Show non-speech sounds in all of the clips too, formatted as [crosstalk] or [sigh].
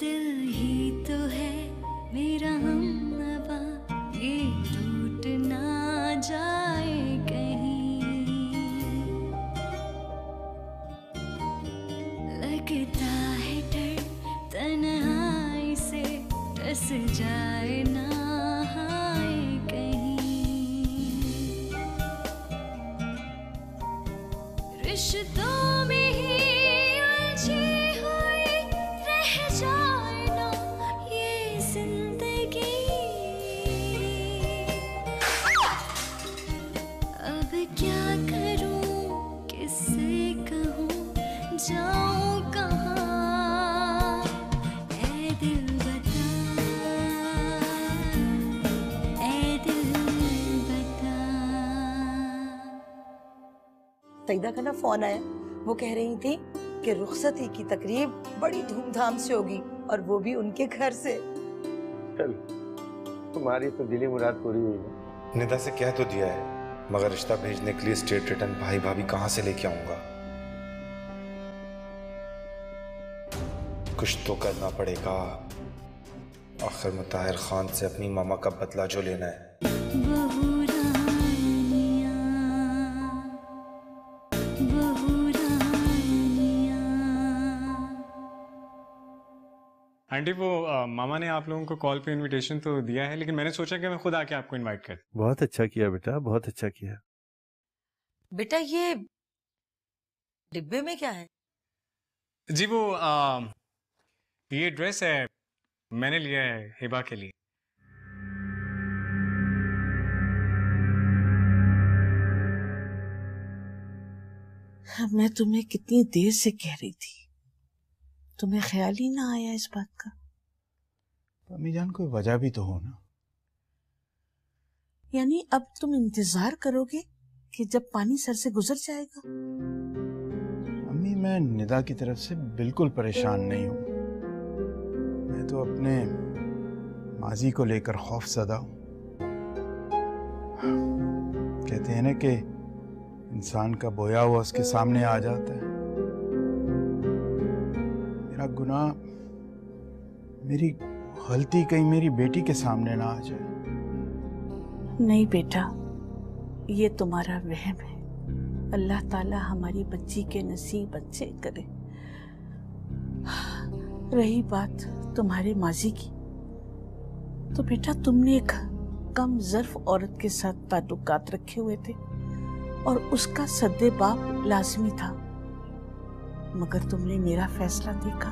दिल ही तो है मेरा हम ये टूट सईदा का ना फ़ोन आया। वो कह रही थी कि रुखसती की तकरीब बड़ी धूमधाम से होगी और वो भी उनके घर से। चल तुम्हारी तो दिली मुराद पूरी हुई निदा से कह तो दिया है मगर रिश्ता भेजने के लिए स्टेट रिटर्न भाई भाभी कहाँ से लेके आऊँगा? कुछ तो करना पड़ेगा। आखिर मुताहिर खान से अपनी मामा का बदला जो लेना है। आंटी वो अ, मामा ने आप लोगों को कॉल पे इनविटेशन तो दिया है लेकिन मैंने सोचा कि मैं खुद आके आपको इनवाइट कर बहुत अच्छा किया बेटा बहुत अच्छा किया। बेटा ये डिब्बे में क्या है? जी वो अ, ये ड्रेस है मैंने लिया है हिबा के लिए। मैं तुम्हें कितनी देर से कह रही थी। तुम्हें ख्याल ही ना आया इस बात का? अम्मी जान कोई वजह भी तो हो ना। यानी अब तुम इंतज़ार करोगे कि जब पानी सर से गुजर जाएगा? अम्मी मैं निदा की तरफ़ से बिल्कुल परेशान नहीं हूँ। मैं तो अपने माजी को लेकर खौफ सदा हूँ। कहते हैं ना कि इंसान का बोया हुआ उसके सामने आ जाता है। मेरा गुनाह, मेरी गलती कहीं मेरी बेटी के सामने ना आ जाए। नहीं बेटा, ये तुम्हारा वहम है। अल्लाह ताला हमारी बच्ची के नसीब अच्छे करे। रही बात तुम्हारे माजी की। तो बेटा तुमने एक कम जर्फ औरत के साथ ताल्लुकात रखे हुए थे और उसका सद्दे बाप लाजमी था। मगर तुमने मेरा फैसला देखा।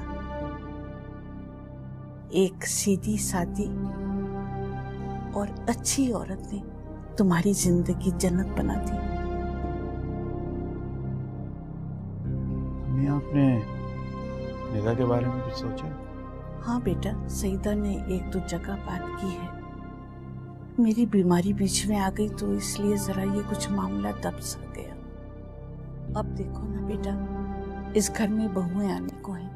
एक सीधी सादी और अच्छी औरत ने तुम्हारी ज़िंदगी जन्नत बना दी। आपने निदा के बारे में कुछ सोचा? हाँ बेटा सईदा ने एक दो जगह बात की है। मेरी बीमारी बीच में आ गई तो इसलिए जरा ये कुछ मामला दब सा गया। अब देखो ना बेटा इस घर में बहुएँ आने को हैं।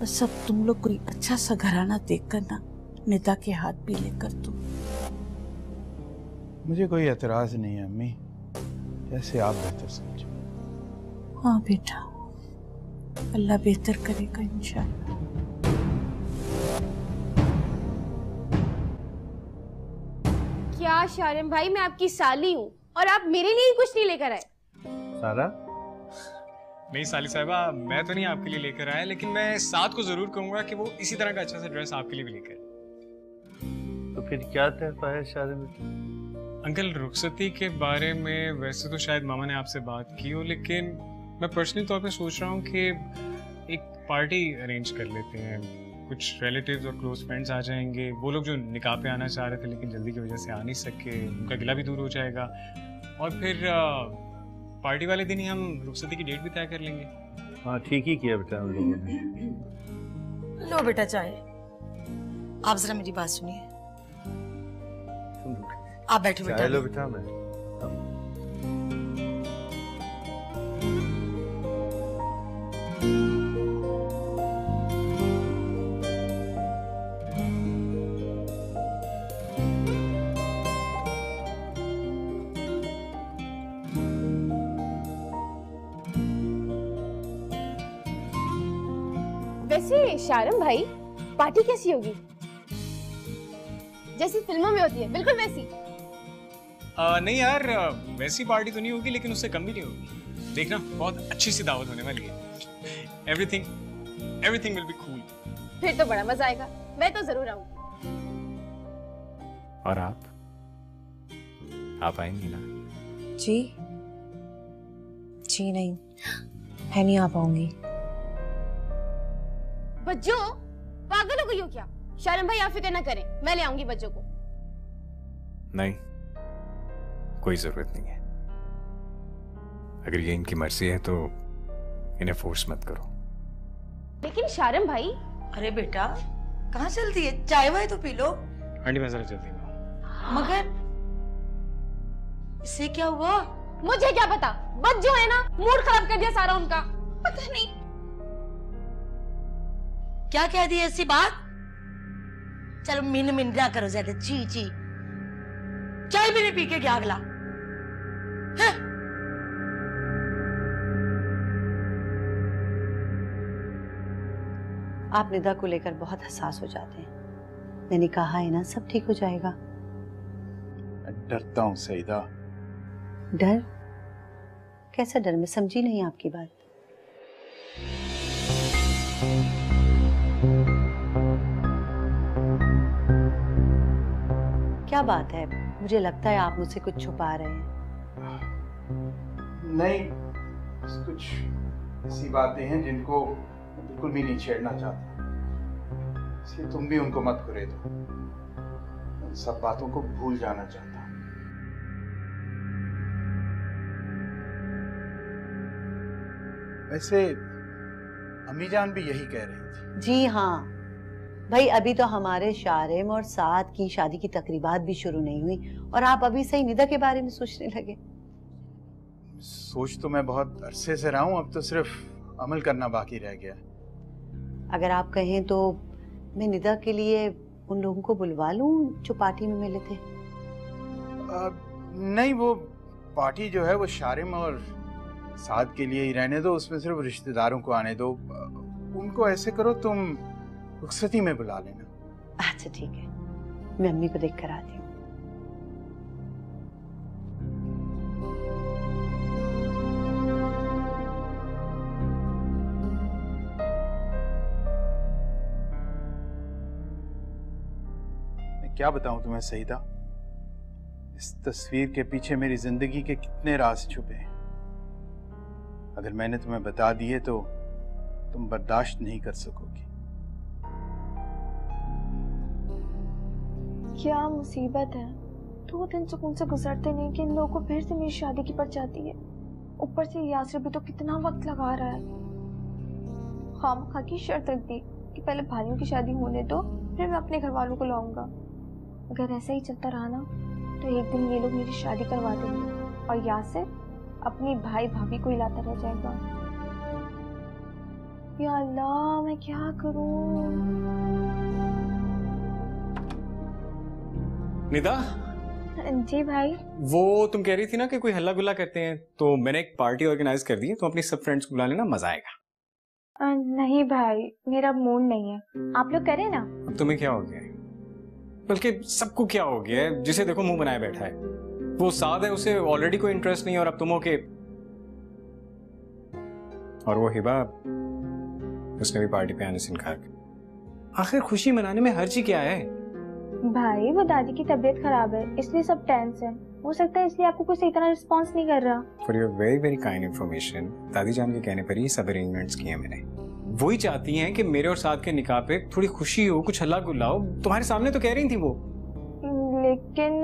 बस अब तुम लोग कोई अच्छा सा घराना देखकर ना निदा के हाथ भी लेकर तुम। मुझे कोई एतराज़ नहीं है अम्मी। जैसे आप बेहतर समझो। हाँ बेटा अल्लाह बेहतर करेगा इंशाल्लाह। क्या शारिम भाई मैं आपकी साली हूँ और आप मेरे लिए ही कुछ नहीं लेकर आए। सारा नहीं साली साहबा मैं तो नहीं आपके लिए लेकर आया लेकिन मैं साथ को ज़रूर कहूँगा कि वो इसी तरह का अच्छा सा ड्रेस आपके लिए भी लेकर। तो फिर क्या तहफा है शादी में? अंकल रुखसती के बारे में वैसे तो शायद मामा ने आपसे बात की हो लेकिन मैं पर्सनली तौर पे सोच रहा हूँ कि एक पार्टी अरेंज कर लेते हैं। कुछ रिलेटिव्स और क्लोज फ्रेंड्स आ जाएँगे। वो लोग जो निकाह पे आना चाह रहे थे लेकिन जल्दी की वजह से आ नहीं सके। उनका गिला भी दूर हो जाएगा। और फिर पार्टी वाले दिन ही हम रुखसती की डेट भी तय कर लेंगे। हाँ ठीक ही किया बेटा उन लोगों ने। लो बेटा चाय। आप जरा मेरी बात सुनिए। आप बैठो चाय बेटा। लो बेटा मैं। वैसे शारम भाई पार्टी कैसी होगी? जैसी फ़िल्मों में होती है बिल्कुल वैसी। आ, नहीं यार वैसी पार्टी तो नहीं होगी लेकिन उससे कम भी नहीं होगी। देखना बहुत अच्छी सी दावत होने वाली है। Everything everything will be cool फिर तो बड़ा मज़ा आएगा। मैं तो ज़रूर आऊँगी। और आप? आप आएँगी ना? जी। जी नहीं। मैं नहीं आ पाऊँगी बच्चों पागल हो गई हो क्या? शारम भाई आप फ़िक्र ना करें मैं ले आऊँगी बच्चों को। नहीं कोई ज़रूरत नहीं है। अगर ये इनकी मर्ज़ी है तो इन्हें फोर्स मत करो। लेकिन शारम भाई। अरे बेटा कहाँ चलती है? चाय वाय तो पी लो। आंटी मैं जरा जल्दी में हूँ। मगर इससे क्या हुआ? मुझे क्या पता? बच्चों है ना मूड खराब कर दिया सारा उनका। पता नहीं। क्या कह दी ऐसी बात? चलो मिन मिन ना करो ज़्यादा जी जी। चाय भी नहीं पी के गया अगला आप निदा को लेकर बहुत हसास हो जाते हैं। मैंने कहा है ना सब ठीक हो जाएगा। मैं डरता हूँ सईदा। डर? कैसा डर? मैं समझी नहीं आपकी बात। क्या बात है? मुझे लगता है आप मुझसे कुछ छुपा रहे हैं। नहीं कुछ ऐसी बातें हैं जिनको बिल्कुल भी नहीं छेड़ना चाहता। इसलिए तुम भी उनको मत करे दो। उन सब बातों को भूल जाना चाहता वैसे अम्मी जान भी यही कह रही थी। जी हाँ भाई अभी तो हमारे शारिम और साद की शादी की तकरीबात भी शुरू नहीं हुई और आप अभी से ही निदा के बारे में सोचने लगे। सोच तो मैं बहुत अरसे से रहा हूँ अब तो सिर्फ़ अमल करना बाकी रह गया। अगर आप कहें तो मैं निदा के लिए उन लोगों को बुलवा लूँ जो पार्टी में मिले थे? आ, नहीं वो पार्टी जो है वो शारिम और साद के लिए ही रहने दो उसमें सिर्फ़ रिश्तेदारों को आने दो। उनको ऐसे करो तुम रुखसती में बुला लेना। अच्छा ठीक है। मैं अम्मी को देख कर आती हूँ। क्या बताऊँ तुम्हें सईदा? इस तस्वीर के पीछे मेरी ज़िंदगी के कितने राज छुपे हैं। अगर मैंने तुम्हें बता दिए तो तुम बर्दाश्त नहीं कर सकोगी। क्या मुसीबत है? दो दिन सुकून से गुजरते नहीं कि इन लोगों को फिर से मेरी शादी की पड़ जाती है। ऊपर से यासर भी तो कितना वक्त लगा रहा है। खाम खा की शर्त रख दी कि पहले भाइयों की शादी होने दो, फिर मैं अपने घर वालों को लाऊँगा। अगर ऐसा ही चलता रहा ना तो एक दिन ये लोग मेरी शादी करवा देंगे और यासिर अपनी भाई भाभी को हिलाता रह जाएगा। या अल्लाह, मैं क्या करूँ? निदा? जी भाई। वो तुम कह रही थी ना कि कोई हल्ला गुल्ला करते हैं तो मैंने एक पार्टी ऑर्गेनाइज कर दी है तो अपनी सब फ्रेंड्स को बुला लेना मज़ा आएगा। नहीं भाई मेरा मूड नहीं है। आप लोग करें ना? अब तुम्हें क्या हो गया है? बल्कि सबको क्या हो गया है जिसे देखो मुँह बनाए बैठा है। वो साद है उसे ऑलरेडी कोई इंटरेस्ट नहीं है और अब तुम हो के और वो हिबा उसने भी पार्टी पे आने से इनकार कर आखिर खुशी मनाने में हर्ज ही क्या है? भाई वो दादी की तबीयत खराब है इसलिए सब टेंस है। हो सकता है इसलिए आपको कोई सही तरह रिस्पॉन्स नहीं कर रहा। For your very very kind information दादी जान के कहने पर ही सब अरेंजमेंट्स किए मैंने। वही चाहती हैं कि मेरे और साथ के निकाह पे थोड़ी खुशी हो कुछ हल्ला गुल्ला हो। तुम्हारे सामने तो कह रही थी वो। लेकिन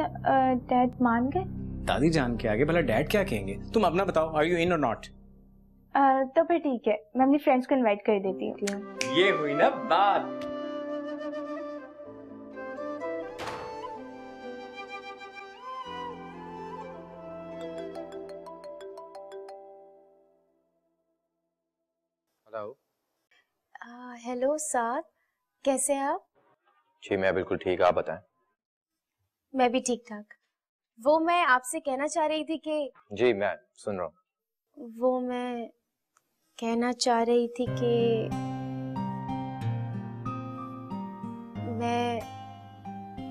डैड मान गए? दादी जान के आगे भला डैड क्या कहेंगे? तुम अपना बताओ आर यू इन और नॉट तो फिर ठीक है मैं अपनी फ्रेंड्स को इनवाइट कर देती हूँ। ये हुई ना बात। हेलो सर कैसे हैं आप? जी मैं बिल्कुल ठीक आप बताएँ? मैं भी ठीक ठाक। वो मैं आपसे कहना चाह रही थी कि जी मैं सुन रहा हूँ। वो मैं कहना चाह रही थी कि मैं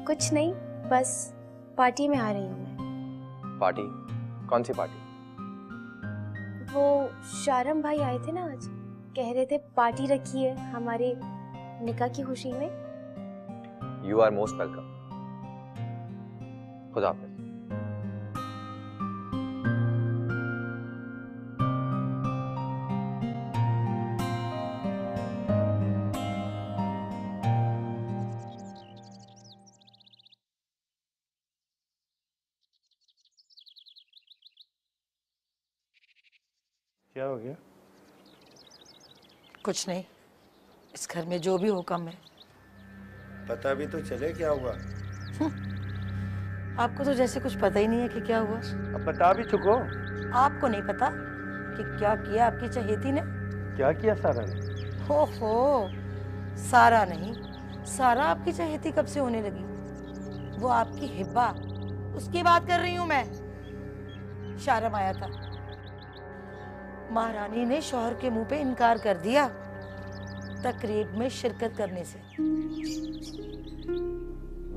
कुछ नहीं बस पार्टी में आ रही हूँ मैं। पार्टी? कौन सी पार्टी? वो शारम भाई आए थे ना आज? कह रहे थे, पार्टी रखी है हमारे निका की खुशी में। यू आर मोस्ट वेलकम खुदा कुछ नहीं। इस घर में जो भी हो कम है। पता भी तो चले क्या हुआ। आपको तो जैसे कुछ पता ही नहीं है कि क्या हुआ। अब बता भी चुको। आपको नहीं पता कि क्या किया आपकी चहेती ने? क्या किया सारा ने? हो हो सारा नहीं। सारा आपकी चहेती कब से होने लगी? वो आपकी हिब्बा। उसकी बात कर रही हूँ मैं। शारम आया था। महारानी ने शोहर के मुँह पे इनकार कर दिया तकरीब में शिरकत करने से।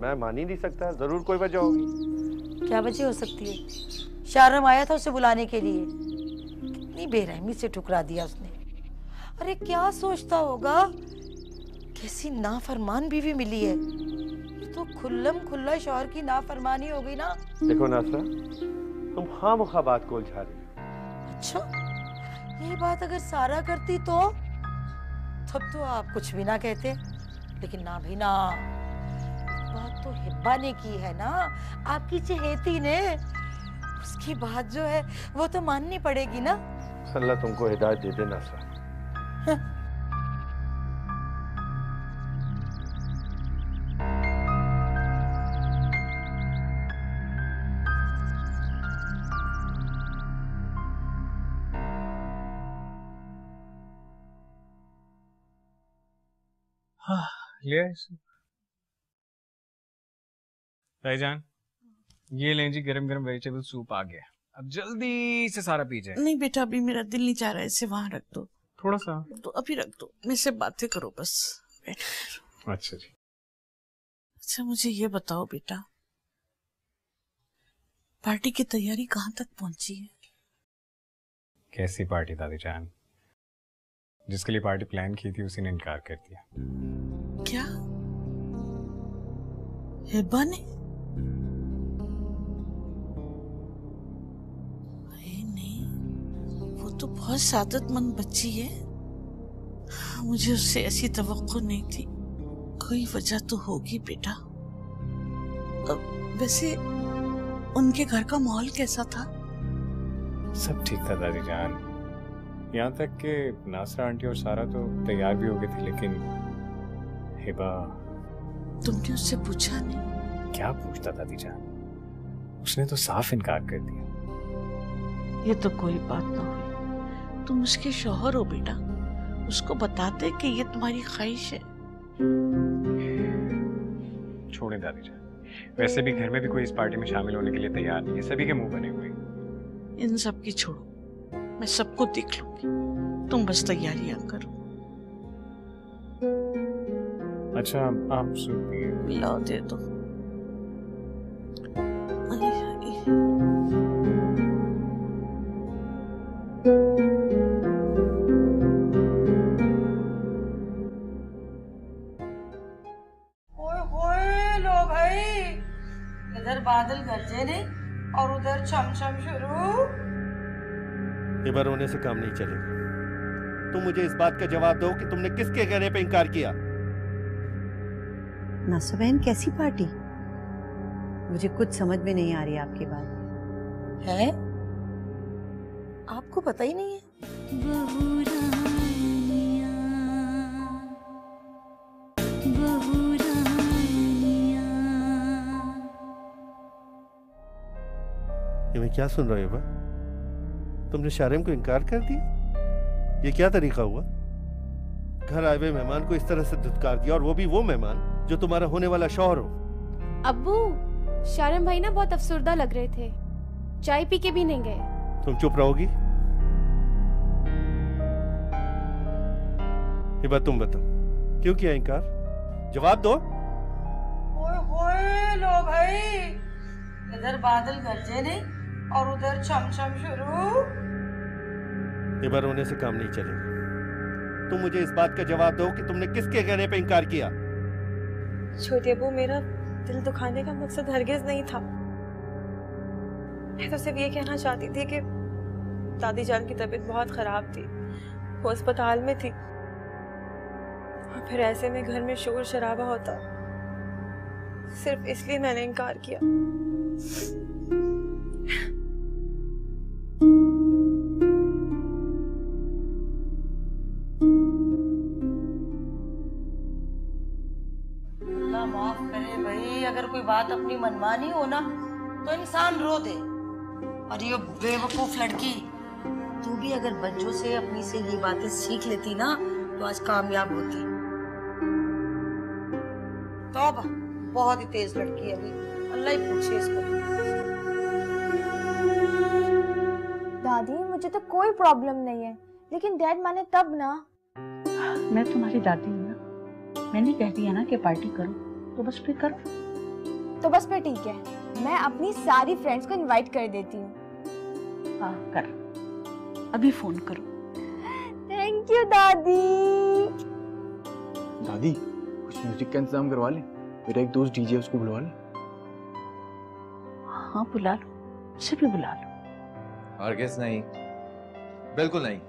मैं मान ही नहीं सकता ज़रूर कोई वजह होगी। क्या वजह हो सकती है? शारम आया था उसे बुलाने के लिए। कितनी बेरहमी से ठुकरा दिया उसने। अरे क्या सोचता होगा? कैसी नाफरमान बीवी मिली है। ये तो खुल्लम खुल्ला शोहर की नाफरमानी हो गई ना। देखो नासरा तुम खाम खा बात को उलझा रही हो। अच्छा? ये बात अगर सारा करती तो? तब तो आप कुछ भी ना कहते लेकिन ना भी ना। बात तो हिब्बा ने की है ना? आपकी चहेती ने। उसकी बात जो है वो तो माननी पड़ेगी ना? अल्लाह तुमको हिदायत दे देना नासरा [sighs] इसे भाईजान ये लें जी गरम गरम वेजिटेबल सूप आ गया। अब जल्दी से सारा पी जाए। नहीं बेटा अभी मेरा दिल नहीं चाह रहा है इसे वहाँ रख दो। थोड़ा सा। तो अभी रख दो। मेरे से बातें करो बस। अच्छा जी। अच्छा मुझे ये बताओ बेटा पार्टी की तैयारी कहाँ तक पहुँची है? कैसी पार्टी दादी जान जिसके लिए पार्टी प्लान की थी उसी ने इनकार कर दिया। क्या? हिब्बा ने? नहीं वो तो बहुत सादतमंद बच्ची है मुझे उससे ऐसी तवक्को नहीं थी। कोई वजह तो होगी बेटा। अब वैसे उनके घर का माहौल कैसा था? सब ठीक था दादी जान। यहाँ तक कि नासरा आंटी और सारा तो तैयार भी हो गए थे लेकिन हिबा। तुमने उससे पूछा नहीं। क्या पूछता दादी जान उसने तो साफ़ इनकार कर दिया। ये तो कोई बात ना हुई तुम उसके शोहर हो बेटा। उसको बताते कि ये तुम्हारी ख्वाहिश है। छोड़े दादी जान वैसे भी घर में भी कोई इस पार्टी में शामिल होने के लिए तैयार नहीं है। सभी के मुँह बने हुए इन सब की छोड़ो। मैं सबको देख लूँगी। तुम बस तैयारियाँ करो। अच्छा आप सुनिए मिलाओ दे दो। अरे, ये बार रोने से काम नहीं चलेगा। तुम मुझे इस बात का जवाब दो कि तुमने किसके कहने पे इनकार किया? नासुबैन कैसी पार्टी? मुझे कुछ समझ में नहीं आ रही आपकी बात। है? आपको पता ही नहीं है। ये मैं क्या सुन रहा हूँ तुमने शारेम को इनकार कर दिया? ये क्या तरीका हुआ? घर आए हुए मेहमान को इस तरह से धुतकार दिया और वो भी वो मेहमान जो तुम्हारा होने वाला शौहर हो। अब्बू शारम भाई ना बहुत अफसुर्दा लग रहे थे। चाय पी के भी नहीं गए। तुम चुप रहोगी? ये बात तुम बताओ। क्यों किया इनकार? जवाब दो। ओए होए भाई। इधर बादल गरजे नहीं। और उधर छमछम शुरू। ये बार होने से काम नहीं चलेगा। तुम मुझे इस बात का जवाब दो कि तुमने किसके कहने पे इनकार किया? छोटे अबू मेरा दिल दुखाने का मकसद हरगिज नहीं था। मैं तो सिर्फ़ ये कहना चाहती थी कि दादी जान की तबीयत बहुत खराब थी वो अस्पताल में थी। और फिर ऐसे में घर में शोर शराबा होता सिर्फ़ इसलिए मैंने इनकार किया। बात अपनी मनमानी हो ना तो इंसान रो दे और ये बेवकूफ़ लड़की तू भी अगर बच्चों से अपनी से ये बातें सीख लेती ना तो आज कामयाब होती। तौबा बहुत ही तेज लड़की है अभी। अल्लाह ही पूछे इसको। दादी मुझे तो कोई प्रॉब्लम नहीं है। लेकिन डैड माने तब ना। मैं तुम्हारी दादी हूँ ना। मैंने कह दिया ना कि पार्टी करो तो बस फिर करो। तो बस फिर ठीक है। मैं अपनी सारी फ्रेंड्स को इनवाइट कर देती हूँ। हाँ कर। अभी फ़ोन करो। थैंक यू दादी। दादी कुछ म्यूज़िक का इंतज़ाम करवा ले। मेरा एक दोस्त डीजे उसको बुलवा ले। हाँ बुला लो। उसे भी बुला लो। हरगिज नहीं? बिल्कुल नहीं।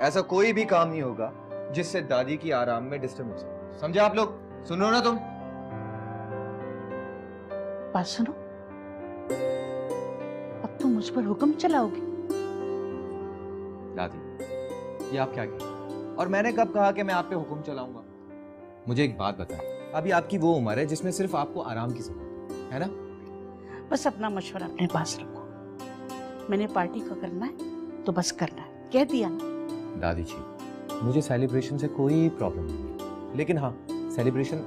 ऐसा कोई भी काम नहीं होगा जिससे दादी की आराम में डिस्टर्बेंस हो समझे आप लोग? सुन रहे हो ना तुम? बात सुनो अब तुम मुझ पर हुक्म चलाओगे। दादी ये आप क्या कह और मैंने कब कहा कि मैं आप पे हुक्म चलाऊँगा? मुझे एक बात बताएँ। अभी आपकी वो उम्र है जिसमें सिर्फ़ आपको आराम की ज़रूरत है है ना? बस अपना मशवरा अपने पास रखो। मैंने पार्टी को करना है तो बस करना है। कह दिया ना? दादी जी मुझे सेलिब्रेशन से कोई प्रॉब्लम नहीं है। लेकिन हाँ सेलिब्रेशन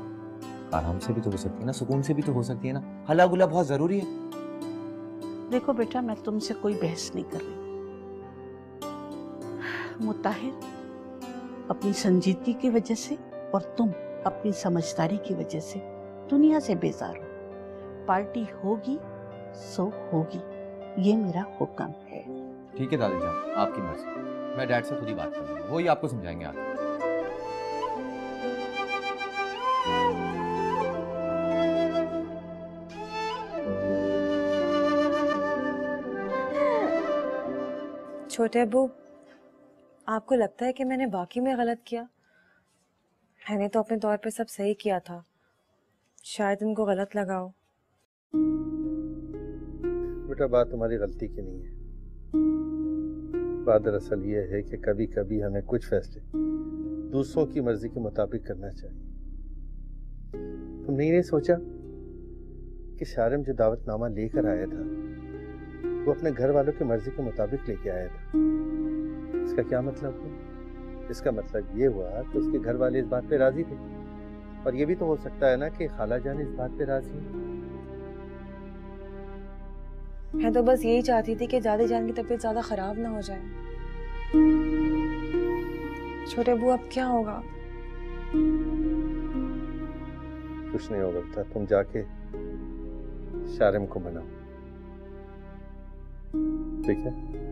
आराम से भी तो हो सकती है ना सुकून से भी तो हो सकती है ना। हला गुला बहुत ज़रूरी है। देखो बेटा मैं तुमसे कोई बहस नहीं कर रही। मुताहिर अपनी संजीदगी की वजह से और तुम अपनी समझदारी की वजह से दुनिया से बेजार हो। पार्टी होगी सो होगी। ये मेरा हुक्म है। ठीक है दादी जान आपकी मर्ज़ी। मैं डैड से खुद ही बात कर लूँगा। वही आपको समझाएँगे आगे। छोटे अबू आपको लगता है कि मैंने बाकी में गलत किया? मैंने तो अपने तौर पे सब सही किया था। शायद उनको गलत लगा हो बेटा, बात तुम्हारी गलती की नहीं है। बात दरअसल ये है कि कभी कभी हमें कुछ फैसले दूसरों की मर्ज़ी के मुताबिक करना चाहिए। तुमने नहीं सोचा कि शारिम जो दावतनामा लेकर आया था वो अपने घर वालों की मर्ज़ी के मुताबिक लेके आया था। इसका क्या मतलब हुआ? इसका मतलब ये हुआ कि उसके घर वाले इस बात पे राज़ी थे। और ये भी तो हो सकता है ना कि खाला जान इस बात पे राज़ी है। मैं तो बस यही चाहती थी कि दादी जान की तबीयत ज़्यादा खराब ना हो जाए। छोटे अबू अब क्या होगा? कुछ नहीं होगा तुम जाके शारिम को मनाओ। ठीक है।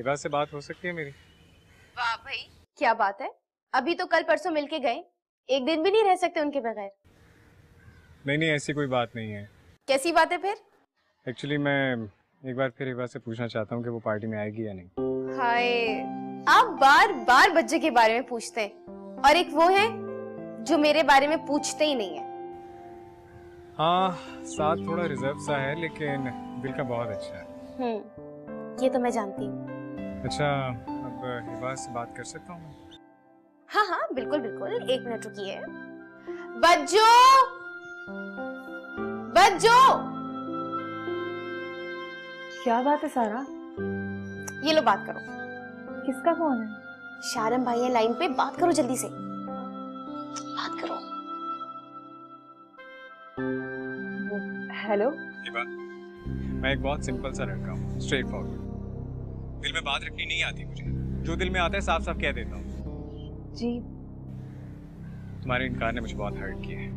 हिबा से बात हो सकती है मेरी। वाह भाई। क्या बात है? अभी तो कल परसों मिलके गए। एक दिन भी नहीं रह सकते उनके बगैर। नहीं नहीं ऐसी कोई बात नहीं है। कैसी बात है फिर? एक्चुअली मैं एक बार फिर हिबा से पूछना चाहता हूँ कि वो पार्टी में आएगी या नहीं। हाय आप बार बार बच्चे के बारे में पूछते हैं। और एक वो है जो मेरे बारे में पूछते ही नहीं है। हाँ साथ थोड़ा रिज़र्व सा है लेकिन दिल का बहुत अच्छा है। हम्म ये तो मैं जानती हूँ। अच्छा अब हिबा से बात कर सकता हूँ हाँ हाँ बिल्कुल बिल्कुल एक मिनट रुकिए। बज्जो! बच्चो क्या बात है सारा? ये लो बात करो। किसका फ़ोन है? शारम भाई है लाइन पे बात करो जल्दी से। बात करो। हेलो? मैं एक बहुत सिंपल सा लड़का हूँ स्ट्रेट फॉरवर्ड दिल में बात रखनी नहीं आती मुझे। जो दिल में आता है साफ़ साफ़ कह देता हूँ। जी। तुम्हारे इनकार ने मुझे बहुत हर्ट किया है।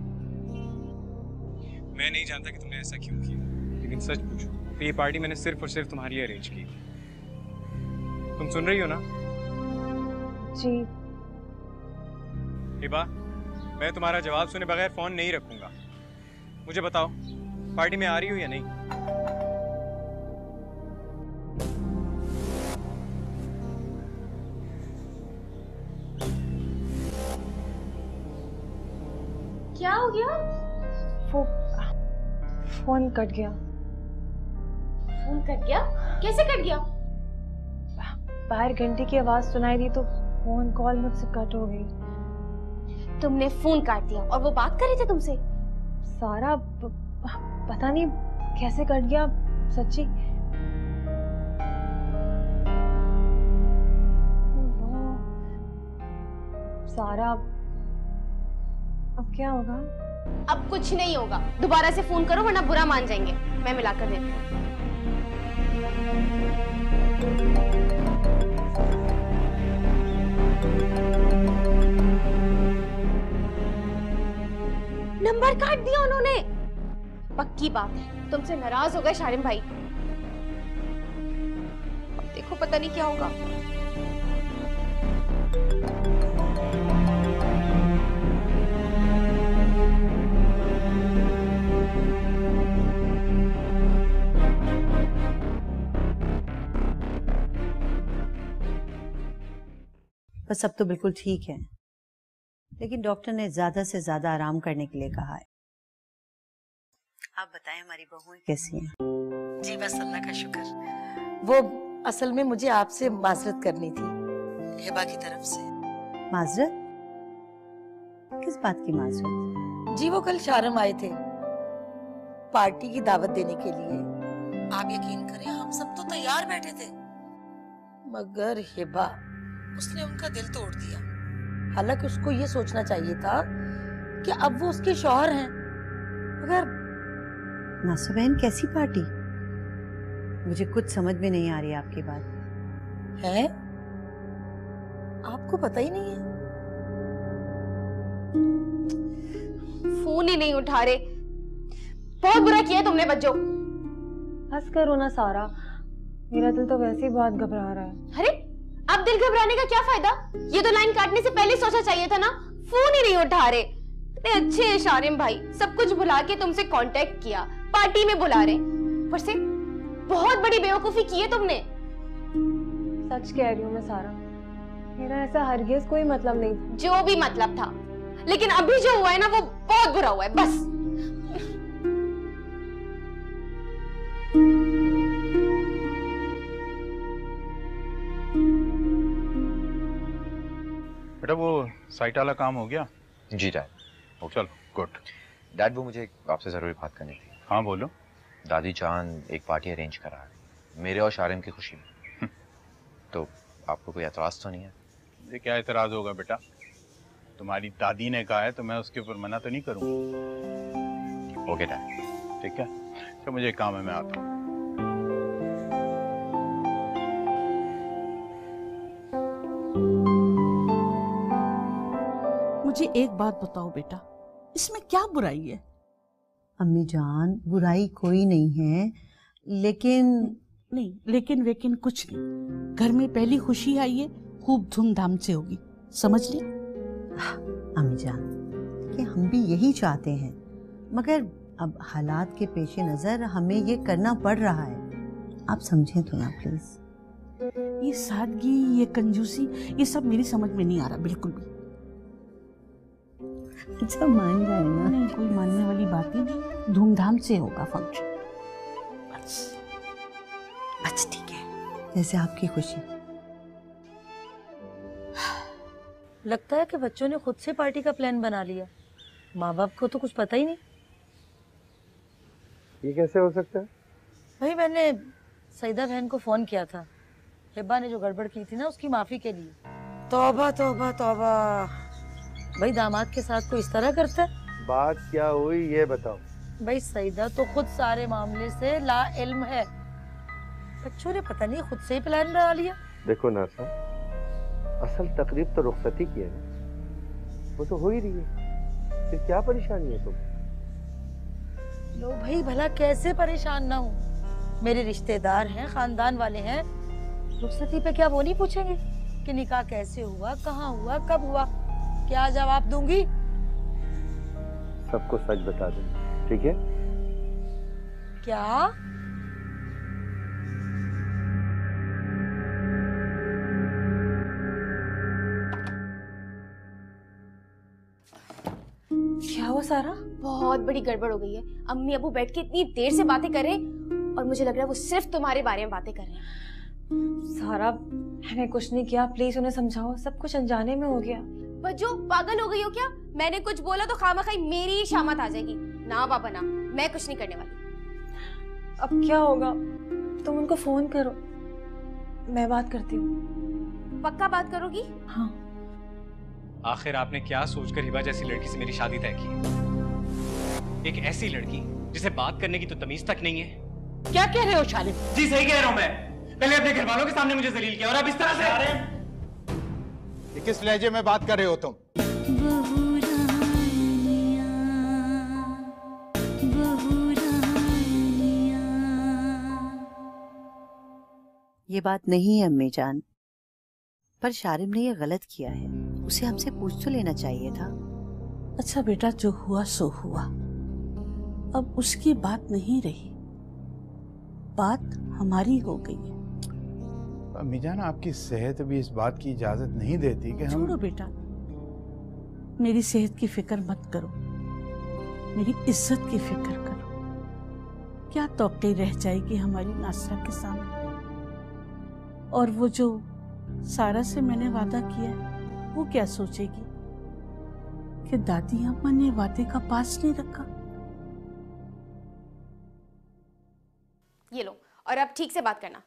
मैं नहीं जानता कि तुमने ऐसा क्यों किया। लेकिन सच पूछो तो ये पार्टी मैंने सिर्फ़ और सिर्फ़ तुम्हारी अरेंज की। थी तुम सुन रही हो ना? जी। हिबा मैं तुम्हारा जवाब सुने बगैर फ़ोन नहीं रखूँगा। मुझे बताओ पार्टी में आ रही हो या नहीं? फ़ोन कट गया। फ़ोन कट गया? कैसे कट गया? बाहर घंटे की आवाज़ सुनाई दी तो फ़ोन कॉल मुझसे कट हो गई। तुमने फ़ोन काट दिया और वो बात कर रहे थे तुमसे? सारा पता नहीं कैसे कट गया सच्ची। सारा अब क्या होगा? अब कुछ नहीं होगा। दोबारा से फ़ोन करो, वरना बुरा मान जाएँगे। मैं मिला कर देती हूँ। नंबर काट दिया उन्होंने। पक्की बात है, तुमसे नाराज़ हो गए शारिम भाई। अब देखो पता नहीं क्या होगा। बस अब तो बिल्कुल ठीक है। लेकिन डॉक्टर ने ज़्यादा से ज़्यादा आराम करने के लिए कहा है। आप बताएँ हमारी बहुएँ कैसी हैं? जी बस अल्लाह का शुक्र। वो असल में मुझे आपसे माजरत करनी थी। हिबा की तरफ़ से। माजरत? किस बात की माजरत? जी वो कल शारम आए थे पार्टी की दावत देने के लिए। आप यकीन करें हम सब तो तैयार बैठे थे। मगर हिबा उसने उनका दिल तोड़ दिया। हालाँकि उसको ये सोचना चाहिए था कि अब वो उसके शौहर हैं। मगर नासुबैन कैसी पार्टी? मुझे कुछ समझ में नहीं आ रही आपकी बात। है? आपको पता ही नहीं है। फ़ोन ही नहीं उठा रहे। बहुत बुरा किया तुमने बच्चों। हंस करो ना सारा। मेरा दिल तो वैसे ही बहुत घबरा रहा है। अरे अब दिल घबराने का क्या फ़ायदा? ये तो लाइन काटने से पहले सोचा चाहिए था ना? फ़ोन ही नहीं उठा रहे। इतने अच्छे हैं शारिम भाई। सब कुछ भुला के तुमसे कांटेक्ट किया। पार्टी में बुला रहे। पर से बहुत बड़ी बेवकूफ़ी की है तुमने। सच कह रही हूँ मैं सारा। मेरा ऐसा हरगिज कोई मतलब नहीं था। जो भी मतलब था। लेकिन अभी जो हुआ है ना वो बहुत बुरा हुआ है। बस। साइट वाला काम हो गया? जी डैड। चलो गुड डैड वो मुझे आपसे ज़रूरी बात करनी थी। हाँ बोलो। दादी जान एक पार्टी अरेंज करा है। मेरे और शारिम की खुशी में। तो आपको कोई एतराज़ तो नहीं है? ये क्या एतराज़ होगा बेटा? तुम्हारी दादी ने कहा है तो मैं उसके ऊपर मना तो नहीं करूँगा ओके डैड। ठीक है? तो मुझे एक काम है मैं आता हूँ। एक बात बताओ बेटा इसमें क्या बुराई है? अम्मी जान बुराई कोई नहीं है लेकिन नहीं लेकिन वेकिन कुछ नहीं। घर में पहली खुशी आई है खूब धूमधाम से होगी। समझ लिया अम्मी जान कि हम भी यही चाहते हैं मगर अब हालात के पेश नज़र हमें ये करना पड़ रहा है। आप समझें तो ना प्लीज़ ये सादगी ये कंजूसी ये सब मेरी समझ में नहीं आ रहा बिल्कुल भी। अच्छा मान जाए ना नहीं कोई मानने वाली बात ही नहीं। धूमधाम से होगा फ़ंक्शन बस। बस ठीक है। जैसे आपकी खुशी। लगता है कि बच्चों ने खुद से पार्टी का प्लान बना लिया। माँ बाप को तो कुछ पता ही नहीं। ये कैसे हो सकता है? भाई मैंने सईदा बहन को फ़ोन किया था। हिब्बा ने जो गड़बड़ की थी ना उसकी माफ़ी के लिए। तौबा तौबा तौबा। भाई दामाद के साथ कोई इस तरह करता है? बात क्या हुई ये बताओ। भाई सईदा तो खुद सारे मामले से ला इल्म है। बच्चों ने पता नहीं खुद से ही प्लान बना लिया। देखो नासा असल तकरीब तो रुखसती की है ना। वो तो हो ही रही है। फिर क्या परेशानी है तुम्हें लो भाई भला कैसे परेशान ना हूँ? मेरे रिश्तेदार हैं खानदान वाले हैं। रुखसती पे क्या वो नहीं पूछेंगे कि निकाह कैसे हुआ कहाँ हुआ कब हुआ? क्या जवाब दूँगी? सबको सच बता दो ठीक है? क्या? क्या हुआ सारा? बहुत बड़ी गड़बड़ हो गई है। अम्मी अबू बैठ के इतनी देर से बातें कर रहे और मुझे लग रहा है वो सिर्फ़ तुम्हारे बारे में बातें कर रहे हैं। सारा मैंने कुछ नहीं किया। प्लीज़ उन्हें समझाओ। सब कुछ अनजाने में हो गया। बच्चों पागल हो गई हो क्या? मैंने कुछ बोला तो खामा खाई मेरी ही शामत आ जाएगी। ना बाबा ना। मैं कुछ नहीं करने वाली। अब क्या होगा? तुम उनको फ़ोन करो। मैं बात करती हूँ। पक्का बात करोगी? हाँ। आखिर आपने क्या सोचकर हिबा जैसी लड़की से मेरी शादी तय की? एक ऐसी लड़की जिसे बात करने की तो तमीज तक नहीं है। क्या कह रहे हो शालिम जी सही कह रहा हूँ मैं। पहले अपने घर वालों के सामने मुझे जलील किया और अब इस तरह से आ रहे हैं ये किस लहजे में बात कर रहे हो तुम? ये बात नहीं है अम्मी जान। पर शारिम ने ये गलत किया है। उसे हमसे पूछ तो लेना चाहिए था। अच्छा बेटा जो हुआ सो हुआ। अब उसकी बात नहीं रही। बात हमारी हो गई है। अम्मी जान आपकी सेहत अभी इस बात की इजाज़त नहीं देती कि हम छोड़ो बेटा। मेरी सेहत की फ़िक्र मत करो। मेरी इज़्ज़त की फ़िक्र करो। क्या तोकई रह जाएगी हमारी नासरा के सामने? और वो जो सारा से मैंने वादा किया है वो क्या सोचेगी? कि दादी अम्मा ने वादे का पास नहीं रखा? ये लो और अब ठीक से बात करना।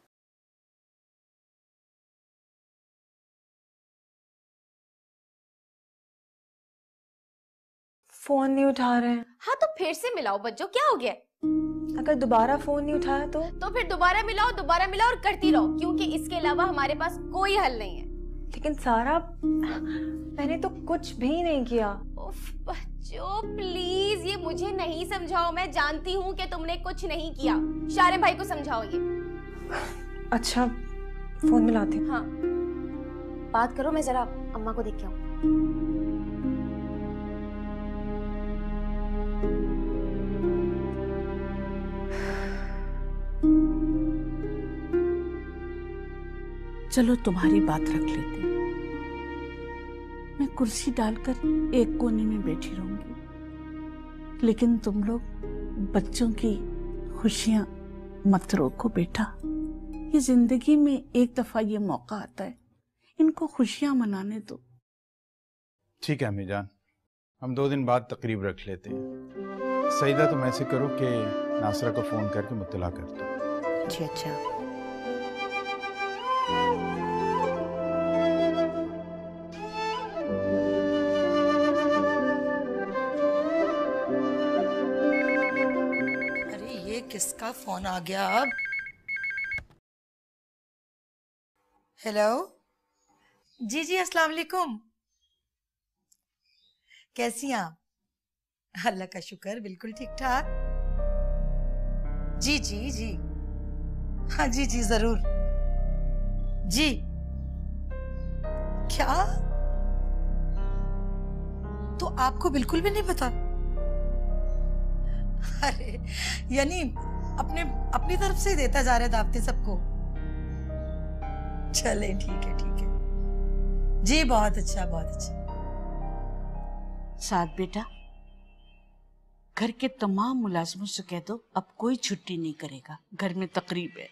फ़ोन नहीं उठा रहे हैं। हाँ तो फिर से मिलाओ बच्चों क्या हो गया? अगर दोबारा फ़ोन नहीं उठाया तो? तो फिर दोबारा मिलाओ दोबारा मिलाओ और करती रहो क्योंकि इसके अलावा हमारे पास कोई हल नहीं है। लेकिन सारा मैंने तो कुछ भी नहीं किया। उफ बच्चों प्लीज़ ये मुझे नहीं समझाओ। मैं जानती हूँ कि तुमने कुछ नहीं किया। शारे भाई को समझाओ ये। अच्छा फ़ोन मिलाती हूँ। हाँ। बात करो मैं जरा अम्मा को देख के आऊँ। चलो तुम्हारी बात रख लेते मैं कुर्सी डालकर एक कोने में बैठी रहूँगी। लेकिन तुम लोग बच्चों की खुशियाँ मत रोको बेटा। ये ज़िंदगी में एक दफ़ा ये मौका आता है। इनको खुशियाँ मनाने दो। ठीक है अम्मी जान हम दो दिन बाद तकरीब रख लेते हैं। सईदा तुम ऐसे करो कि नासरा को फ़ोन करके मुतला कर दो। जी अच्छा। अरे ये किसका फ़ोन आ गया अब? हेलो जी जी अस्सलाम वालेकुम। कैसी हैं आप? अल्लाह का शुक्र, बिल्कुल ठीक ठाक। जी जी जी। हाँ जी जी, ज़रूर। जी। क्या? तो आपको बिल्कुल भी नहीं पता? अरे, यानी अपने, अपनी तरफ़ से देता जा रहा दावतें सबको? चले, ठीक है ठीक है। जी, बहुत अच्छा बहुत अच्छा। साथ बेटा। घर के तमाम मुलाजमों से कह दो अब कोई छुट्टी नहीं करेगा। घर में तकरीब है।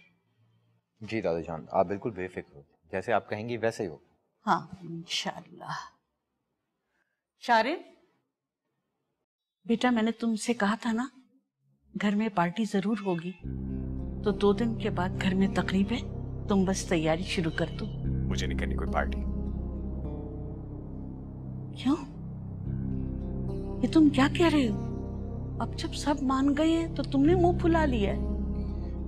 जी दादा जान आप बिल्कुल बेफिक्र हो। जैसे आप कहेंगी वैसे ही हो। हाँ इंशाल्लाह। शारिन बेटा मैंने तुमसे कहा था ना घर में पार्टी ज़रूर होगी। तो दो दिन के बाद घर में तकरीब है तुम बस तैयारी शुरू कर दो। मुझे नहीं करनी कोई पार्टी। क्यों? ये तुम क्या कह रहे हो? अब जब सब मान गए हैं तो तुमने मुँह फुला लिया है।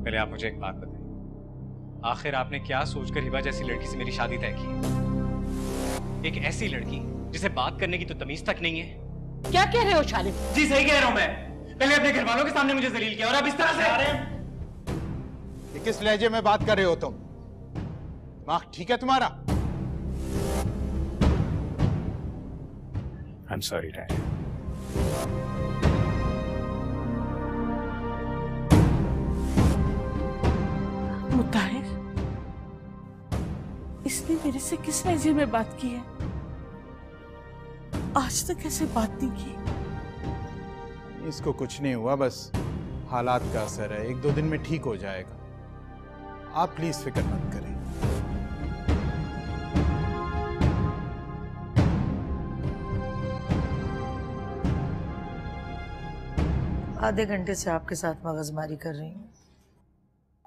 पहले आप मुझे एक बात बताइए आखिर आपने क्या सोचकर हिबा जैसी लड़की से मेरी शादी तय की? एक ऐसी लड़की जिसे बात करने की तो तमीज तक नहीं है। क्या कह रहे हो शालिम जी सही कह रहा हूँ मैं। पहले अपने घर वालों के सामने मुझे जलील किया और अब इस तरह से आ रहे ये किस लहजे में बात कर रहे हो तुम? दिमाग ठीक है तुम्हारा? I am sorry dad Mutahir, इसने मेरे से किस लहजे में बात की है? आज तक ऐसे बात नहीं की। इसको कुछ नहीं हुआ, बस हालात का असर है। एक दो दिन में ठीक हो जाएगा। आप प्लीज़ फ़िक्र मत करें। आधे घंटे से आपके साथ मगजमारी कर रही हूँ।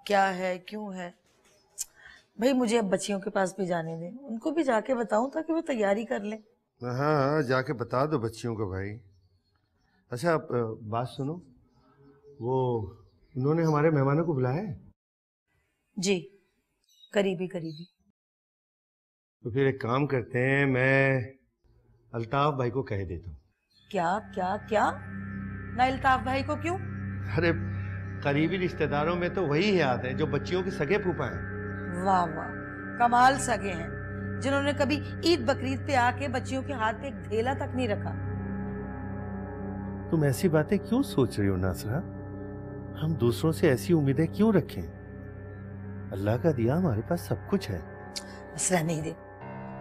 क्या है क्यों है? भाई मुझे अब बच्चियों के पास भी जाने दें। उनको भी जाके बताऊँ ताकि वो तैयारी कर लें। हाँ हाँ जाके बता दो बच्चियों को भाई। अच्छा आप बात सुनो। वो उन्होंने हमारे मेहमानों को बुलाया है? जी करीबी करीबी। तो फिर एक काम करते हैं मैं अल्ताफ भाई को कह देता हूँ। क्या क्या क्या? ना इल्ताफ भाई को क्यों? अरे करीबी रिश्तेदारों में तो वही याद है जो बच्चियों के सगे फूफा हैं। वाह वाह कमाल सगे हैं जिन्होंने कभी ईद बकरीद पे आके बच्चियों के हाथ पे एक धेला तक नहीं रखा। तुम ऐसी बातें क्यों सोच रही हो नासरा? हम दूसरों से ऐसी उम्मीदें क्यों रखें? अल्लाह का दिया हमारे पास सब कुछ है। रहने दे।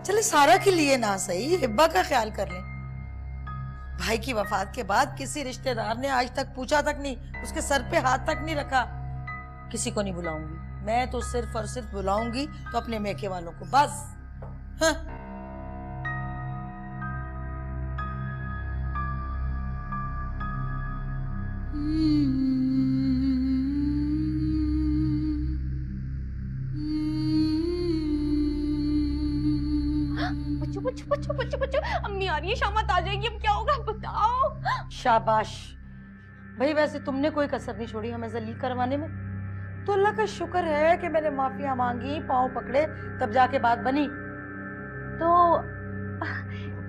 चले सारा के लिए ना सही हिब्बा का ख्याल कर लें। भाई की वफात के बाद किसी रिश्तेदार ने आज तक पूछा तक नहीं, उसके सर पे हाथ तक नहीं रखा। किसी को नहीं बुलाऊँगी। मैं तो सिर्फ़ और सिर्फ़ बुलाऊँगी तो अपने मेके वालों को, बस। हाँ। बच्चों बच्चों बच्चों बच्चों बच्चों। अम्मी आ रही है शामत आ जाएगी, अब क्या होगा? शाबाश। भाई वैसे तुमने कोई कसर नहीं छोड़ी हमें जलील करवाने में? तो अल्लाह का शुक्र है कि मैंने माफिया मांगी पाँव पकड़े तब जाके बात बनी। तो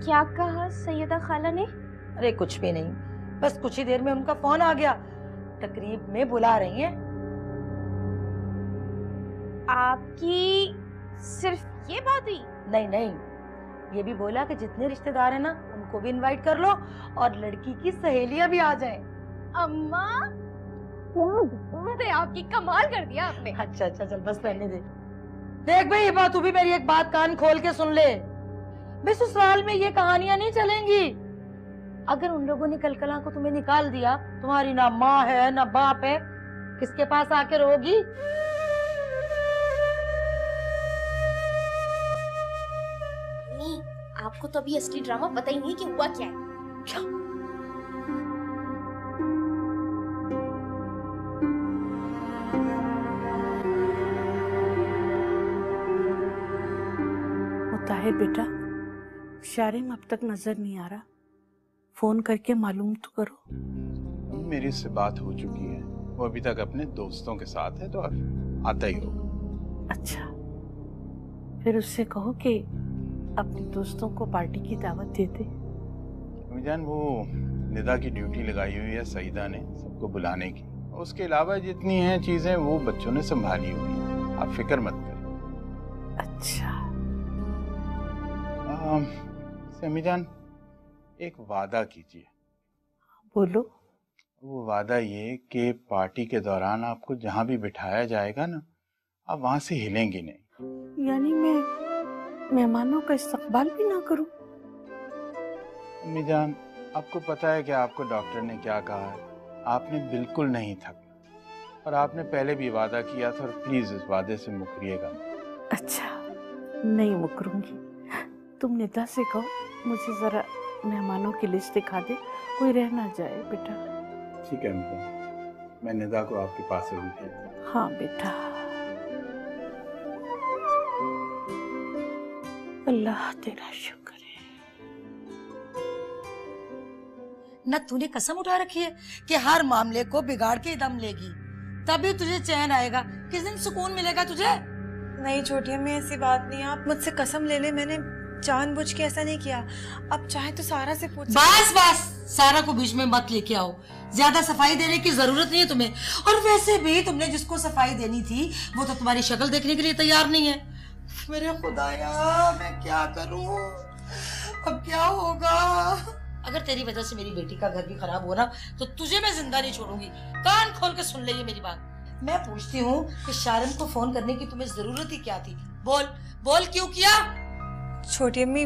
क्या कहा सैयदा खाला ने? अरे कुछ भी नहीं। बस कुछ ही देर में उनका फ़ोन आ गया। तकरीब में बुला रही हैं। आपकी सिर्फ़ ये बात हुई? नहीं नहीं। ये भी बोला कि जितने रिश्तेदार हैं ना उनको भी इनवाइट कर लो और लड़की की सहेलियाँ भी आ जाए। अम्मा आपकी कमाल कर दिया आपने। अच्छा अच्छा चल बस पहनने दे। देख भाई ये बात तू भी मेरी एक बात कान खोल के सुन ले। बे ससुराल में ये कहानियाँ नहीं चलेंगी। अगर उन लोगों ने कलकला को तुम्हें निकाल दिया तुम्हारी ना माँ है ना बाप है किसके पास आके रहोगी आपको तो अभी असली ड्रामा पता ही नहीं कि हुआ क्या है। क्या? मुताहिर बेटा शारिम अब तक नज़र नहीं आ रहा। फ़ोन करके मालूम तो करो। मेरी से बात हो चुकी है। वो अभी तक अपने दोस्तों के साथ है तो आता ही होगा अच्छा। फिर उससे कहो कि अपने दोस्तों को पार्टी की दावत देते। जान वो निदा की ड्यूटी लगाई हुई है सईदा ने सबको बुलाने की। उसके अलावा जितनी हैं चीज़ें वो बच्चों ने संभाली हुई आप फ़िक्र मत करें अच्छा। आम, से अम्मी जान एक वादा कीजिए। बोलो। वो वादा ये कि पार्टी के दौरान आपको जहाँ भी बिठाया जाएगा ना आप वहाँ से हिलेंगी नहीं। यानी मैं मेहमानों का इस्तकबाल भी ना करूँ। अम्मी जान आपको पता है कि आपको डॉक्टर ने क्या कहा है? आपने बिल्कुल नहीं थकना और आपने पहले भी वादा किया था और प्लीज़ इस वादे से मुकरिएगा। अच्छा नहीं मुकरूँगी। तुम निदा से कहो मुझे जरा मेहमानों की लिस्ट दिखा दे कोई रह ना जाए बेटा। ठीक है मैं निदा को आपके पास भेज हाँ बेटा। अल्लाह तेरा शुक्र है। न तूने कसम उठा रखी है कि हर मामले को बिगाड़ के दम लेगी। तभी तुझे चैन आएगा। किस दिन सुकून मिलेगा तुझे? नहीं छोटी अम्मी ऐसी बात नहीं आप मुझसे कसम ले ले मैंने जानबूझ के ऐसा नहीं किया। अब चाहे तो सारा से पूछ बस बस सारा को बीच में मत लेके आओ। ज़्यादा सफ़ाई देने की ज़रूरत नहीं है तुम्हें। और वैसे भी तुमने जिसको सफ़ाई देनी थी वो तो तुम्हारी शक्ल देखने के लिए तैयार नहीं है। मेरे खुदाया मैं क्या करूँ? अब क्या होगा? अगर तेरी वजह से मेरी बेटी का घर भी खराब हो ना तो तुझे मैं ज़िंदा नहीं छोड़ूँगी। कान खोल के सुन ले ये मेरी बात। मैं पूछती हूँ कि शारम को फ़ोन करने की तुम्हें ज़रूरत ही क्या थी? बोल बोल क्यों किया? छोटी अम्मी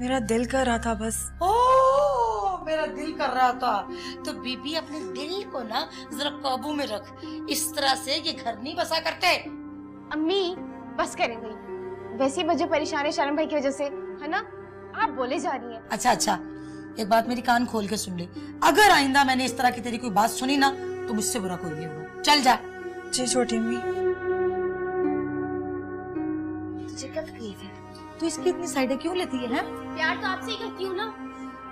मेरा दिल कर रहा था बस। ओ मेरा दिल कर रहा था। तो बीबी अपने दिल को ना जरा काबू में रख। इस तरह से ये घर नहीं बसा करते। अम्मी बस करेंगे। वैसे ही मुझे परेशान है शरण भाई की वजह से है ना? आप बोले जा रही हैं। अच्छा अच्छा। एक बात मेरी कान खोल के सुन ले। अगर आइंदा मैंने इस तरह की तेरी कोई बात सुनी ना तो मुझसे बुरा कोई नहीं होगा। चल जा। जी छोटी अम्मी। तुझे क्या तकलीफ़ है? तू इसकी इतनी साइडें क्यों लेती है हैं? प्यार तो आपसे ही करती हूँ ना।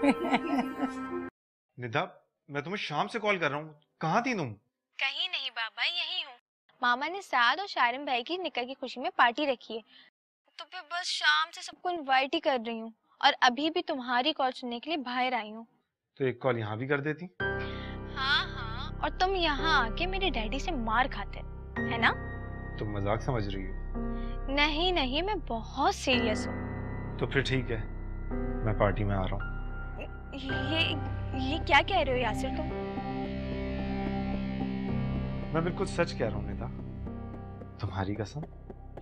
[laughs] निदा मैं तुम्हें शाम से कॉल कर रहा हूँ। कहाँ थी तुम कहीं नहीं बाबा यही हूँ मामा ने साद और शारिम भाई की निकाह की खुशी में पार्टी रखी है। तो फिर बस शाम से सबको इनवाइट ही कर रही हूँ और अभी भी तुम्हारी कॉल सुनने के लिए बाहर आई हूँ। तो एक कॉल यहाँ भी कर देती? हाँ हाँ और तुम यहाँ आके मेरे डैडी से मार खाते है ना? तुम मज़ाक समझ रही हो? नहीं नहीं मैं बहुत सीरियस हूँ। तो फिर ठीक है मैं पार्टी में आ रहा हूँ। ये ये क्या कह रहे हो यासिर तुम? मैं बिल्कुल सच कह रहा हूँ। तुम्हारी कसम?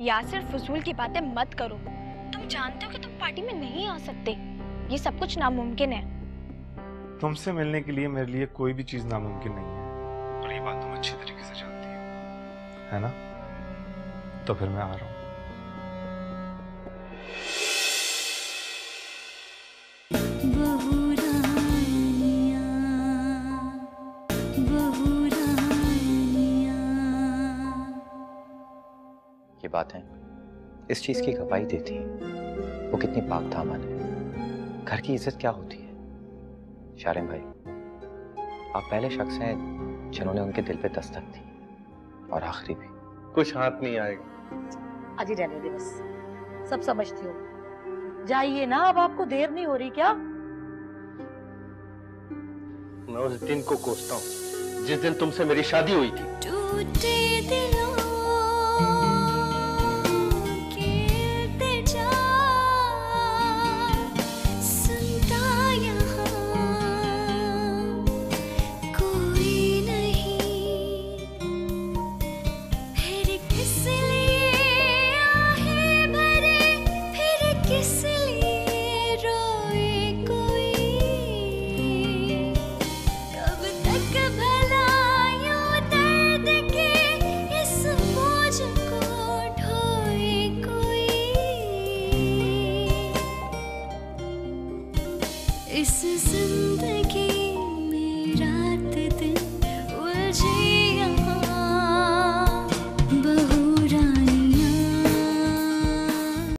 यासिर फजूल की बातें मत करो। तुम जानते हो कि तुम पार्टी में नहीं आ सकते। ये सब कुछ नामुमकिन है। तुमसे मिलने के लिए मेरे लिए कोई भी चीज़ नामुमकिन नहीं है। और ये बात तुम अच्छी तरीके से जानती हो। है ना? तो फिर मैं आ रहा हूँ। बातें। इस चीज़ की गवाही देती हैं। वो कितनी पाक दामन है। घर की इज़्ज़त क्या होती है? शारिम भाई आप पहले शख्स हैं जिन्होंने उनके दिल पे दस्तक दी और आखिरी भी। कुछ हाथ नहीं आएगा। आज ही रहने दे बस। सब समझती हूँ। जाइए ना अब आपको देर नहीं हो रही क्या? मैं उस दिन को कोसता हूँ जिस दिन तुमसे मेरी शादी हुई थी। टूटे दिलों